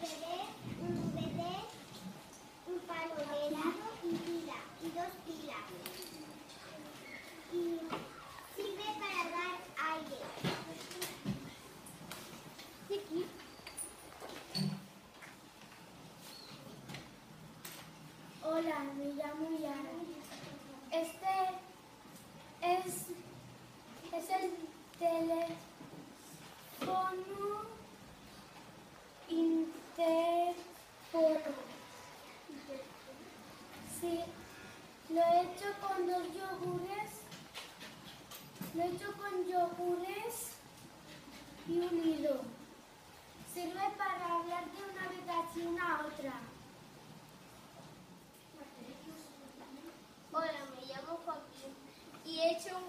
bebé, un bebé, un palo de helado y pila, y dos pilas. Y sirve para dar aire. ¿Y? Hola, me llamo Yara. Este es, es el teléfono He hecho con dos yogures. Hecho con yogures y un hilo. Sirve para hablar de una habitación a otra. Hola, me llamo Joaquín y he hecho un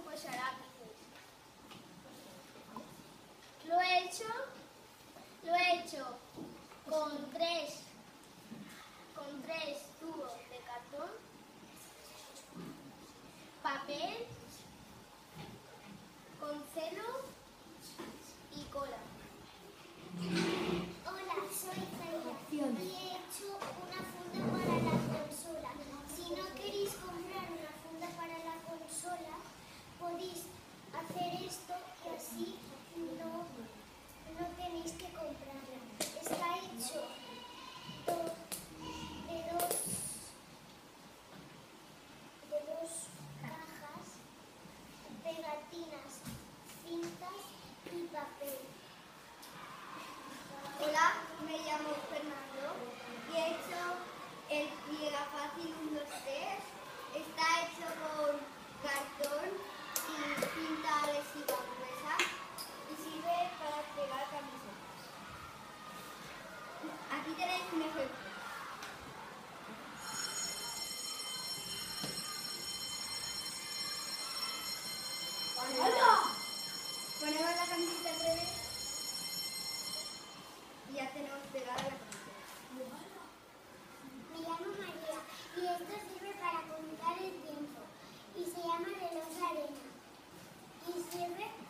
favorite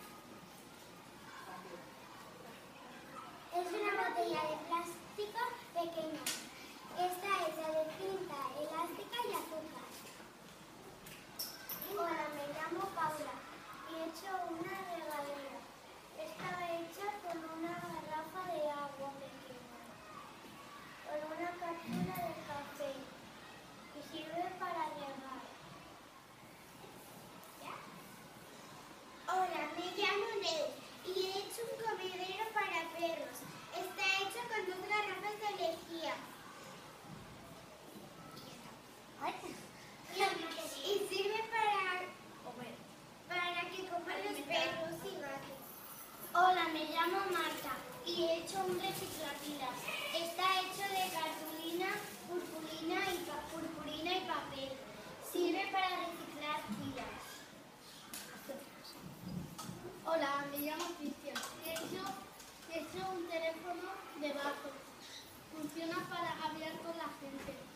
son reciclativas. Está hecho de cartulina, purpurina y, purpurina y papel. Sirve para reciclar pilas. Hola, me llamo Cristian. He hecho, he hecho un teléfono de bajo. Funciona para hablar con la gente.